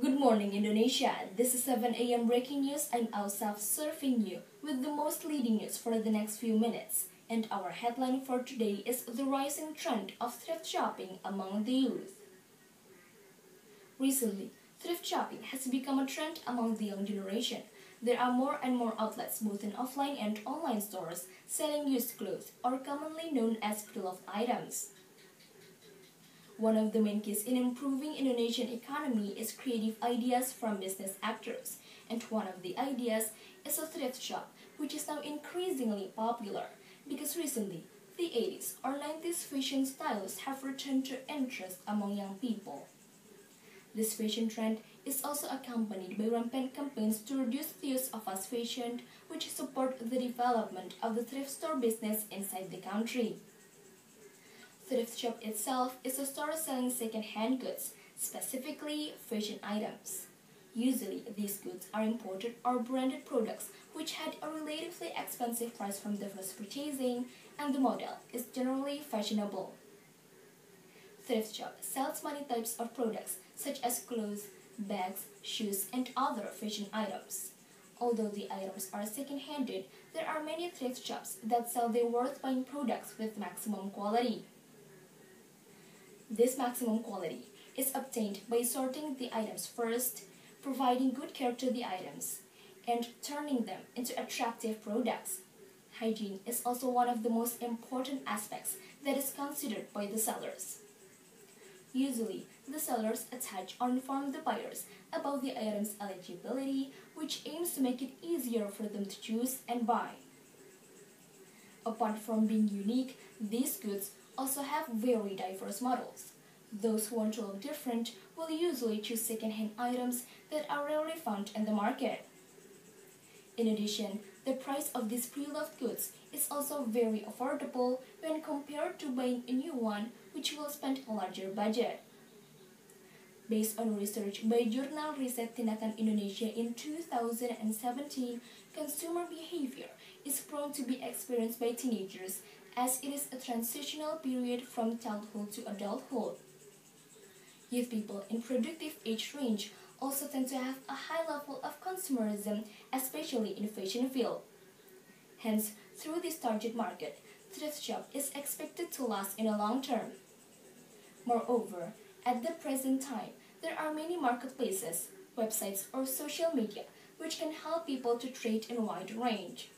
Good morning, Indonesia. This is 7 a.m. breaking news. I'm Aushaf surfing you with the most leading news for the next few minutes. And our headline for today is the rising trend of thrift shopping among the youth. Recently, thrift shopping has become a trend among the young generation. There are more and more outlets, both in offline and online stores, selling used clothes, or commonly known as pre-loved items. One of the main keys in improving Indonesian economy is creative ideas from business actors, and one of the ideas is a thrift shop, which is now increasingly popular because recently the 80s or 90s fashion styles have returned to interest among young people. This fashion trend is also accompanied by rampant campaigns to reduce the use of fast fashion, which support the development of the thrift store business inside the country. Thrift shop itself is a store selling second-hand goods, specifically fashion items. Usually, these goods are imported or branded products which had relatively expensive price from the first purchasing, and the model is generally fashionable. Thrift shop sells many types of products such as clothes, bags, shoes, and other fashion items. Although the items are second-handed, there are many thrift shops that sell their worth buying products with maximum quality. This maximum quality is obtained by sorting the items first, providing good care to the items, and turning them into attractive products. Hygiene is also one of the most important aspects that is considered by the sellers. Usually, the sellers attach or inform the buyers about the item's eligibility, which aims to make it easier for them to choose and buy. Apart from being unique, these goods also have very diverse models. Those who want to look different will usually choose second-hand items that are rarely found in the market. In addition, the price of these pre-loved goods is also very affordable when compared to buying a new one which will spend a larger budget. Based on research by Jurnal Riset Tindakan Indonesia in 2017, consumer behavior is prone to be experienced by teenagers as it is a transitional period from childhood to adulthood. Youth people in productive age range also tend to have a high level of consumerism, especially in fashion field. Hence, through this target market, thrift shop is expected to last in the long term. Moreover, at the present time, there are many marketplaces, websites, or social media which can help people to trade in a wide range.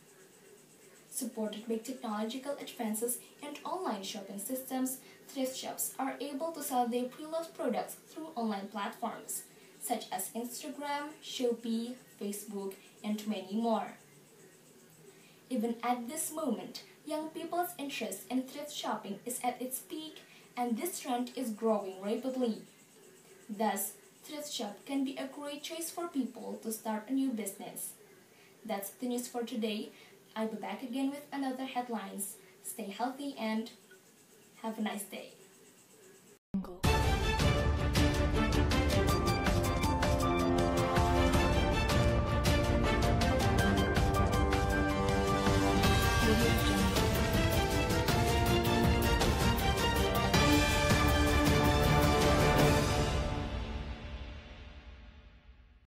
Supported by technological advances and online shopping systems, thrift shops are able to sell their pre-loved products through online platforms, such as Instagram, Shopee, Facebook, and many more. Even at this moment, young people's interest in thrift shopping is at its peak and this trend is growing rapidly. Thus, thrift shop can be a great choice for people to start a new business. That's the news for today. I'll be back again with another headlines. Stay healthy and have a nice day.